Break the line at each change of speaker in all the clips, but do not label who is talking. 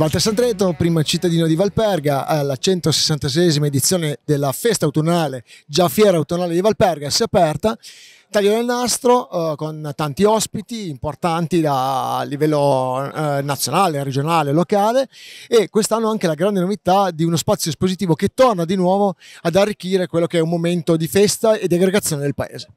Walter Sandreto, primo cittadino di Valperga, alla 166esima edizione della festa autunnale, già fiera autunnale di Valperga, si è aperta. Taglio del nastro eh, con tanti ospiti importanti da, a livello eh, nazionale, regionale, locale e quest'anno anche la grande novità di uno spazio espositivo che torna di nuovo ad arricchire quello che è un momento di festa e di aggregazione del paese.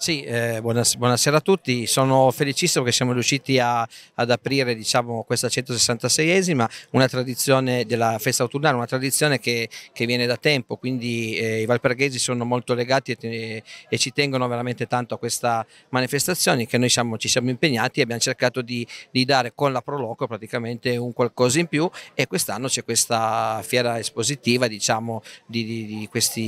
Sì, eh, buonasera a tutti, sono felicissimo che siamo riusciti a, ad aprire diciamo, questa 166esima, una tradizione della festa autunnale, una tradizione che, che viene da tempo, quindi eh, i valperghesi sono molto legati e, e, ci tengono veramente tanto a questa manifestazione che noi siamo, ci siamo impegnati e abbiamo cercato di, di, dare con la Proloco praticamente un qualcosa in più. E quest'anno c'è questa fiera espositiva diciamo, di, di, di queste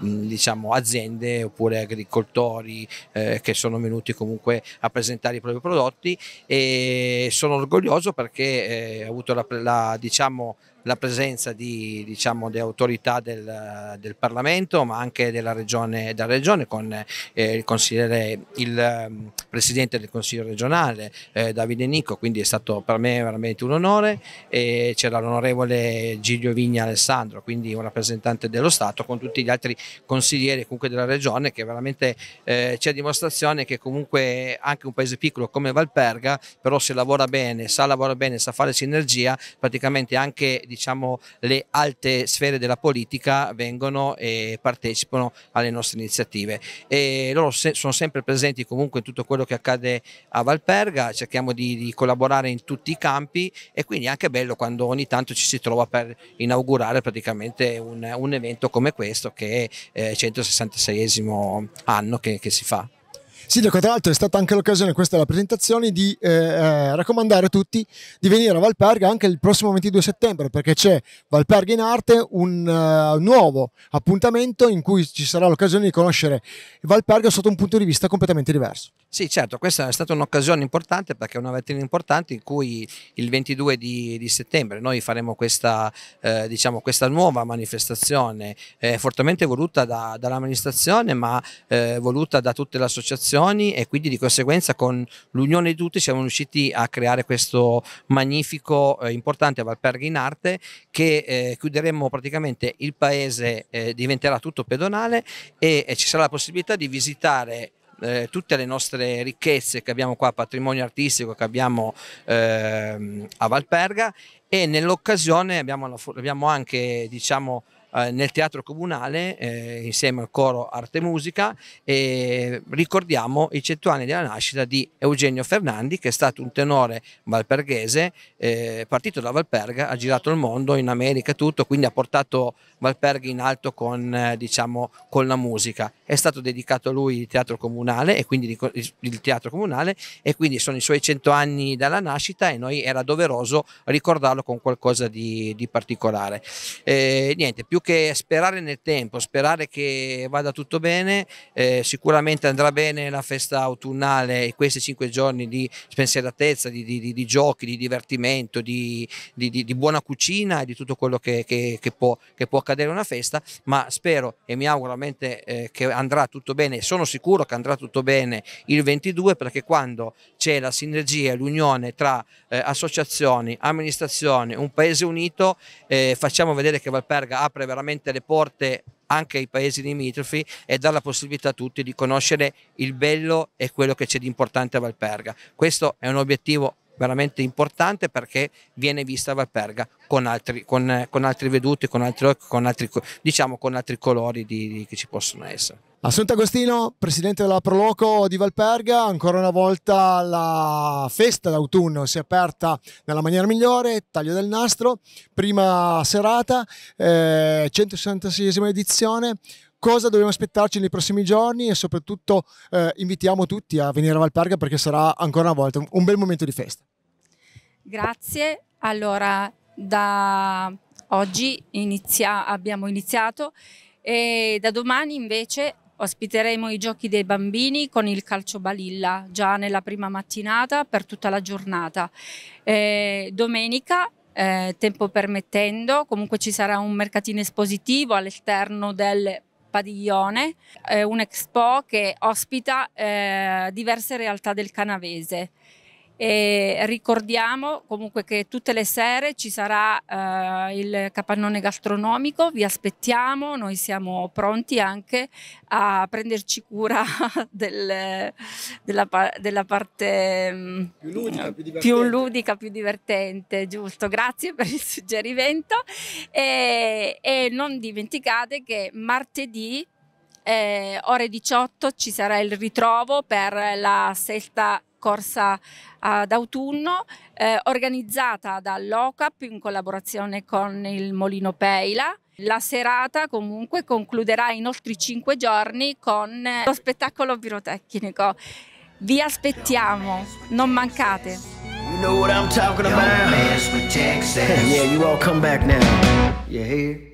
diciamo, aziende oppure agricoltori, eh, che sono venuti comunque a presentare i propri prodotti e sono orgoglioso perché eh, ho avuto la, la diciamo, la presenza di, diciamo, di autorità del, del, Parlamento ma anche della Regione, della regione con eh, il, il um, Presidente del Consiglio regionale eh, Davide Nicco, quindi è stato per me veramente un onore. E c'era l'onorevole Giglio Vigna Alessandro, quindi un rappresentante dello Stato con tutti gli altri consiglieri comunque della regione che veramente eh, c'è dimostrazione che comunque anche un paese piccolo come Valperga però se lavora bene, sa lavorare bene, sa fare sinergia praticamente anche diciamo, le alte sfere della politica vengono e partecipano alle nostre iniziative. E loro se, sono sempre presenti comunque in tutto quello che accade a Valperga, cerchiamo di, di, collaborare in tutti i campi e quindi è anche bello quando ogni tanto ci si trova per inaugurare praticamente un, un evento come questo che è il eh, 166esimo anno che, che si fa.
Sindaco, tra l'altro è stata anche l'occasione, questa è la presentazione, di eh, eh, raccomandare a tutti di venire a Valperga anche il prossimo 22 settembre perché c'è Valperga in Arte, un uh, nuovo appuntamento in cui ci sarà l'occasione di conoscere Valperga sotto un punto di vista completamente diverso.
Sì, certo, questa è stata un'occasione importante perché è una vetrina importante in cui il 22 di, di settembre noi faremo questa, eh, diciamo, questa nuova manifestazione eh, fortemente voluta da, dall'amministrazione ma eh, voluta da tutte le associazioni e quindi di conseguenza con l'unione di tutti siamo riusciti a creare questo magnifico, eh, importante Valperga in arte che eh, chiuderemo praticamente il paese, eh, diventerà tutto pedonale e ci sarà la possibilità di visitare eh, tutte le nostre ricchezze che abbiamo qua, patrimonio artistico che abbiamo eh, a Valperga e nell'occasione abbiamo, abbiamo anche diciamo, eh, nel teatro comunale eh, insieme al coro Arte e Musica e ricordiamo i cento anni della nascita di Eugenio Fernandi che è stato un tenore valperghese eh, partito da Valperga, ha girato il mondo in America tutto, quindi ha portato Valperga in alto con, eh, diciamo, con la musica. È stato dedicato a lui il teatro comunale e quindi il teatro comunale e quindi sono i suoi cento anni dalla nascita e noi era doveroso ricordarlo con qualcosa di, di particolare. Eh, niente, più che sperare nel tempo, sperare che vada tutto bene, eh, sicuramente andrà bene la festa autunnale e questi cinque giorni di spensieratezza, di, di, di giochi, di divertimento, di, buona cucina e di tutto quello che, che, che, può, che, può, accadere una festa, ma spero e mi auguro veramente eh, che andrà tutto bene, sono sicuro che andrà tutto bene il 22 perché quando c'è la sinergia e l'unione tra eh, associazioni, amministrazioni, un paese unito, eh, facciamo vedere che Valperga apre veramente le porte anche ai paesi limitrofi e dà la possibilità a tutti di conoscere il bello e quello che c'è di importante a Valperga. Questo è un obiettivo veramente importante perché viene vista Valperga con altri, con, con altri veduti, con altri, con altri, diciamo, con altri colori di, di, che ci possono essere.
Assunta Agostino, presidente della Proloco di Valperga, ancora una volta la festa d'autunno si è aperta nella maniera migliore, taglio del nastro, prima serata, eh, 166esima edizione, cosa dobbiamo aspettarci nei prossimi giorni e soprattutto eh, invitiamo tutti a venire a Valperga perché sarà ancora una volta un bel momento di festa.
Grazie, allora da oggi inizia, abbiamo iniziato e da domani invece Ospiteremo i giochi dei bambini con il calcio balilla già nella prima mattinata per tutta la giornata. Eh, domenica eh, tempo permettendo, comunque ci sarà un mercatino espositivo all'esterno del padiglione, eh, un expo che ospita eh, diverse realtà del canavese. E ricordiamo comunque che tutte le sere ci sarà eh, il capannone gastronomico, vi aspettiamo, noi siamo pronti anche a prenderci cura del, della, della, parte mm, più ludica più, più ludica, più divertente, giusto? Grazie per il suggerimento. E, e non dimenticate che martedì eh, ore 18 ci sarà il ritrovo per la sesta corsa uh, d'autunno eh, organizzata dall'OCAP in collaborazione con il Molino Peila. La serata comunque concluderà in oltre cinque giorni con lo spettacolo pirotecnico. Vi aspettiamo, non mancate. You know what I'm talking about? yeah, you all come back now. You hear?